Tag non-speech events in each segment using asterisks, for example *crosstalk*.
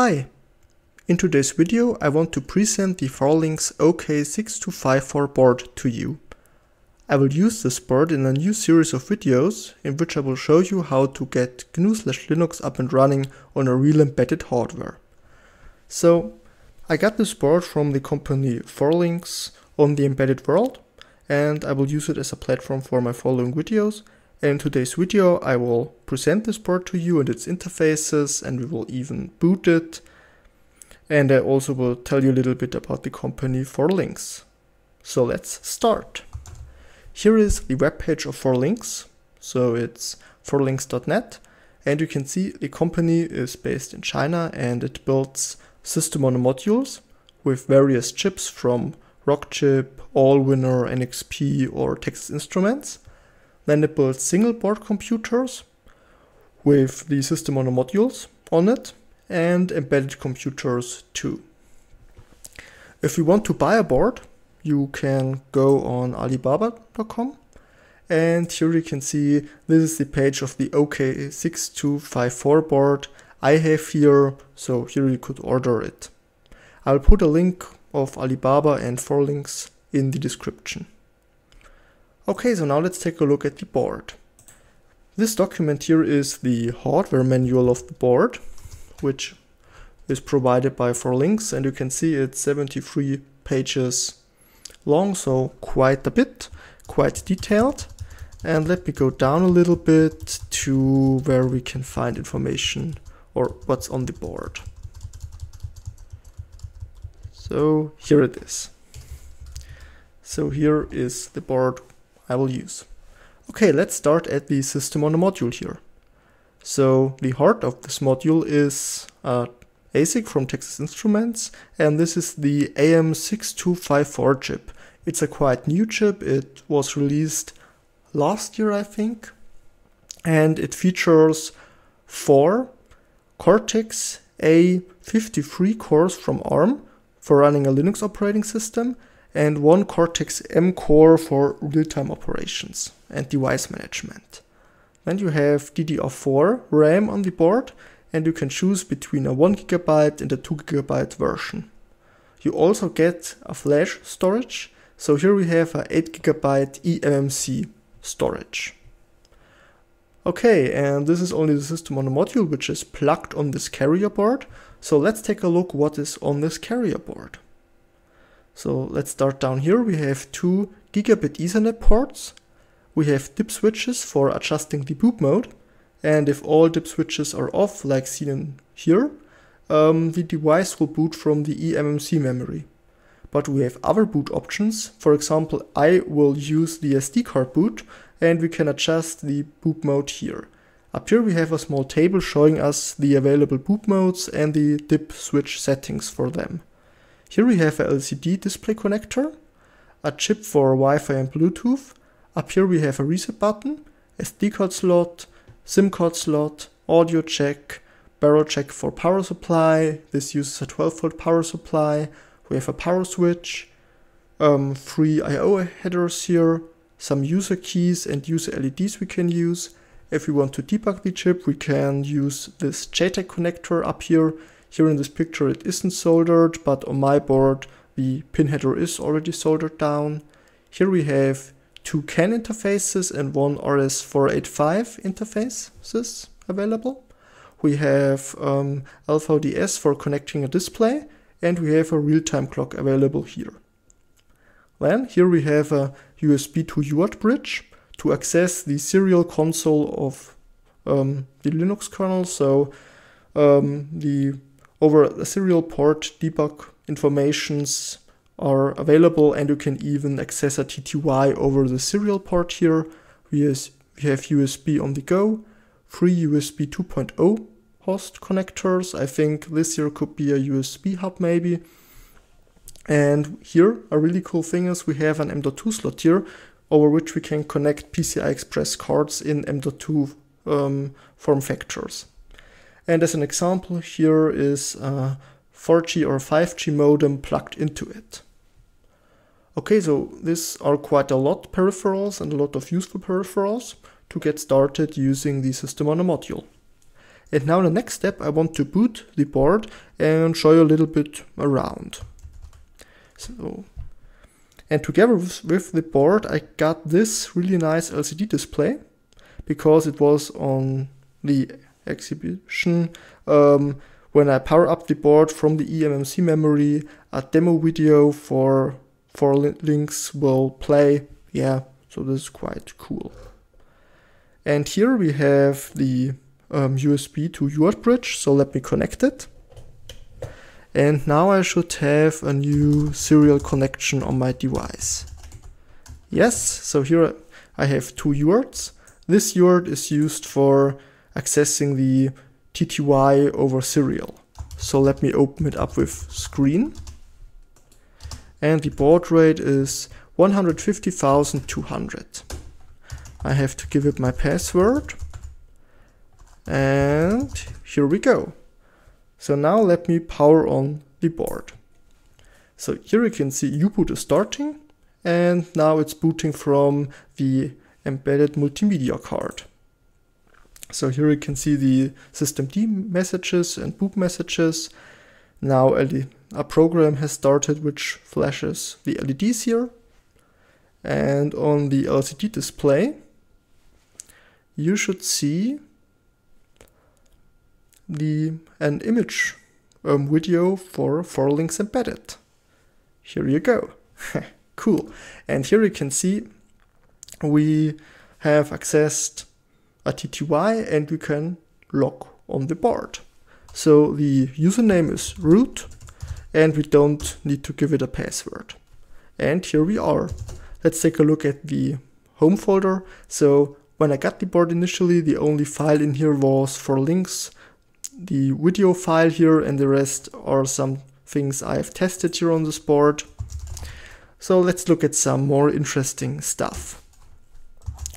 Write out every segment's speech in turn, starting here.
Hi! In today's video I want to present the Forlinx OK6254 board to you. I will use this board in a new series of videos in which I will show you how to get GNU Linux up and running on a real embedded hardware. So I got this board from the company Forlinx on the embedded world and I will use it as a platform for my following videos in today's video I will present this board to you and its interfaces and we will even boot it. And I also will tell you a little bit about the company Forlinx. So let's start. Here is the webpage of Forlinx. So it's forlinx.net and you can see the company is based in China and it builds system on modules with various chips from Rockchip, Allwinner, NXP or Texas Instruments. Then it builds single board computers with the system on the modules on it and embedded computers too. If you want to buy a board, you can go on alibaba.com and here you can see this is the page of the OK6254 board I have here, so here you could order it. I'll put a link of Alibaba and Forlinx in the description. Okay, so now let's take a look at the board. This document here is the hardware manual of the board, which is provided by Forlinx and you can see it's 73 pages long, so quite a bit, quite detailed. And let me go down a little bit to where we can find information or what's on the board. So here it is. So here is the board I will use. Okay, let's start at the system on a module here. So the heart of this module is a ASIC from Texas Instruments, and this is the AM6254 chip. It's a quite new chip, it was released last year I think, and it features four Cortex A53 cores from ARM for running a Linux operating system and one Cortex M core for real-time operations and device management. Then you have DDR4 RAM on the board and you can choose between a 1GB and a 2GB version. You also get a flash storage, so here we have a 8GB eMMC storage. Okay, and this is only the system on a module which is plugged on this carrier board. So let's take a look what is on this carrier board. So let's start down here. We have two gigabit ethernet ports. We have dip switches for adjusting the boot mode. And if all dip switches are off, like seen here, um, the device will boot from the eMMC memory. But we have other boot options. For example, I will use the SD card boot and we can adjust the boot mode here. Up here we have a small table showing us the available boot modes and the dip switch settings for them. Here we have a LCD display connector, a chip for Wi-Fi and Bluetooth. Up here we have a reset button, SD card slot, SIM card slot, audio jack, barrel jack for power supply. This uses a 12 volt power supply. We have a power switch, um, three I.O. headers here, some user keys and user LEDs we can use. If we want to debug the chip, we can use this JTAG connector up here here in this picture it isn't soldered, but on my board the pin header is already soldered down. Here we have two CAN interfaces and one RS485 interfaces available. We have um, LVDS for connecting a display and we have a real-time clock available here. Then here we have a USB to UART bridge to access the serial console of um, the Linux kernel. So um, the over the serial port debug informations are available and you can even access a TTY over the serial port here. We, have USB on the go, three USB 2.0 host connectors. I think this here could be a USB hub maybe. And here a really cool thing is we have an M.2 slot here over which we can connect PCI Express cards in M.2 um, form factors. And as an example, here is a 4G or 5G modem plugged into it. Okay, so these are quite a lot peripherals and a lot of useful peripherals to get started using the system on a module. And now the next step, I want to boot the board and show you a little bit around. So, and together with, with the board, I got this really nice LCD display because it was on the exhibition. Um, when I power up the board from the eMMC memory, a demo video for Forlinx will play. Yeah, so this is quite cool. And here we have the um, USB to UART bridge. So let me connect it. And now I should have a new serial connection on my device. Yes, so here I have two UARTs. This UART is used for accessing the TTY over serial. So let me open it up with screen. And the baud rate is 150,200. I have to give it my password. And here we go. So now let me power on the board. So here you can see U-boot is starting and now it's booting from the embedded multimedia card. So here you can see the systemd messages and boot messages. Now a program has started which flashes the LEDs here. And on the LCD display, you should see the an image um, video for Forlinx embedded. Here you go. *laughs* cool. And here you can see we have accessed a TTY and we can log on the board. So the username is root and we don't need to give it a password. And here we are. Let's take a look at the home folder. So when I got the board initially, the only file in here was Forlinx, the video file here, and the rest are some things I have tested here on this board. So let's look at some more interesting stuff.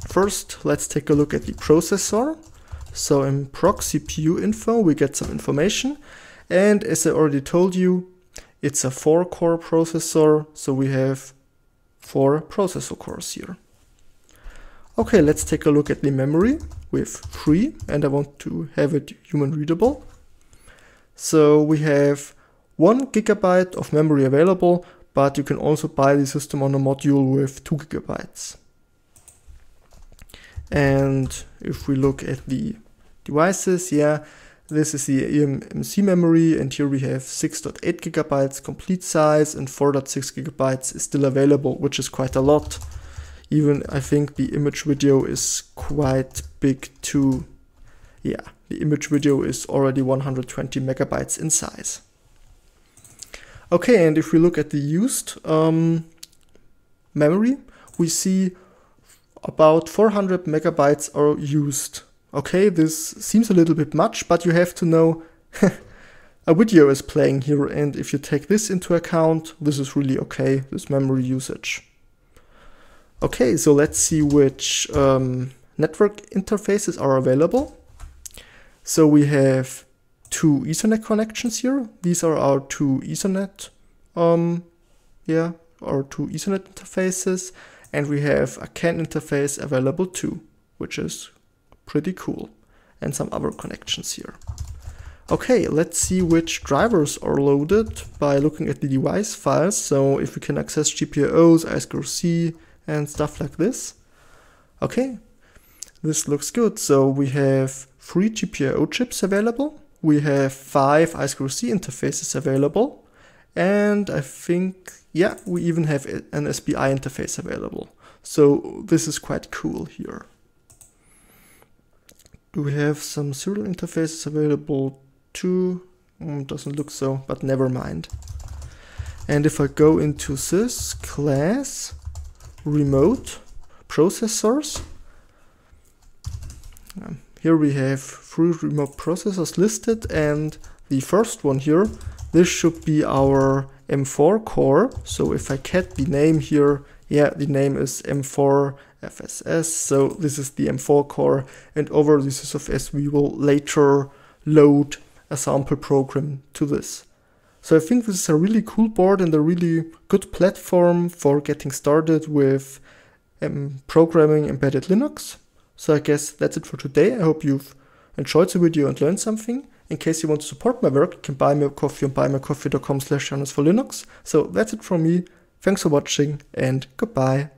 First, let's take a look at the processor. So in proc CPU info, we get some information. And as I already told you, it's a four core processor. So we have four processor cores here. Okay, let's take a look at the memory with free and I want to have it human readable. So we have one gigabyte of memory available, but you can also buy the system on a module with two gigabytes. And if we look at the devices, yeah, this is the eMMC memory, and here we have 6.8 gigabytes complete size, and 4.6 gigabytes is still available, which is quite a lot. Even I think the image video is quite big too. Yeah, the image video is already 120 megabytes in size. Okay, and if we look at the used um, memory, we see about 400 megabytes are used. Okay, this seems a little bit much, but you have to know *laughs* a video is playing here and if you take this into account, this is really okay, this memory usage. Okay, so let's see which um, network interfaces are available. So we have two Ethernet connections here. These are our two Ethernet, um, yeah, our two Ethernet interfaces and we have a CAN interface available too, which is pretty cool, and some other connections here. Okay, let's see which drivers are loaded by looking at the device files. So if we can access GPIOs, I2C, and stuff like this. Okay, this looks good. So we have three GPIO chips available. We have five I2C interfaces available. And I think yeah, we even have an SPI interface available. So this is quite cool here. Do we have some serial interfaces available too? Mm, doesn't look so, but never mind. And if I go into this class, remote processors, um, here we have three remote processors listed and the first one here, this should be our M4 core. So if I get the name here, yeah, the name is M4 FSS. So this is the M4 core and over the SysFS we will later load a sample program to this. So I think this is a really cool board and a really good platform for getting started with um, programming embedded Linux. So I guess that's it for today. I hope you've enjoyed the video and learned something. In case you want to support my work, you can buy me a coffee on buymeacoffee.com slash for Linux. So that's it from me. Thanks for watching and goodbye.